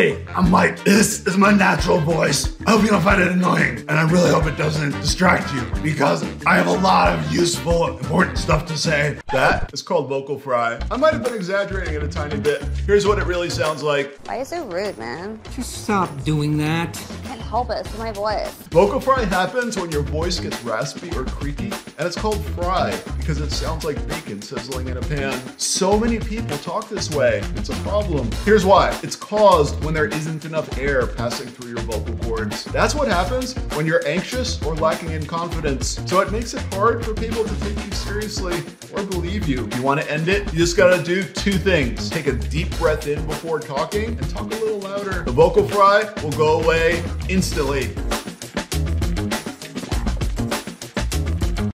Hey, I'm Mike. This is my natural voice. I hope you don't find it annoying, and I really hope it doesn't distract you because I have a lot of useful, important stuff to say. That is called vocal fry. I might have been exaggerating it a tiny bit. Here's what it really sounds like. Why are you so rude, man? Just stop doing that. I can't help it. It's my voice. Vocal fry happens when your voice gets raspy or creaky, and it's called fry because it sounds like bacon sizzling in a pan. So many people talk this way. It's a problem. Here's why. It's caused when there isn't enough air passing through your vocal cords. That's what happens when you're anxious or lacking in confidence. So it makes it hard for people to take you seriously or believe you. You want to end it? You just gotta do two things. Take a deep breath in before talking and talk a little louder. The vocal fry will go away instantly.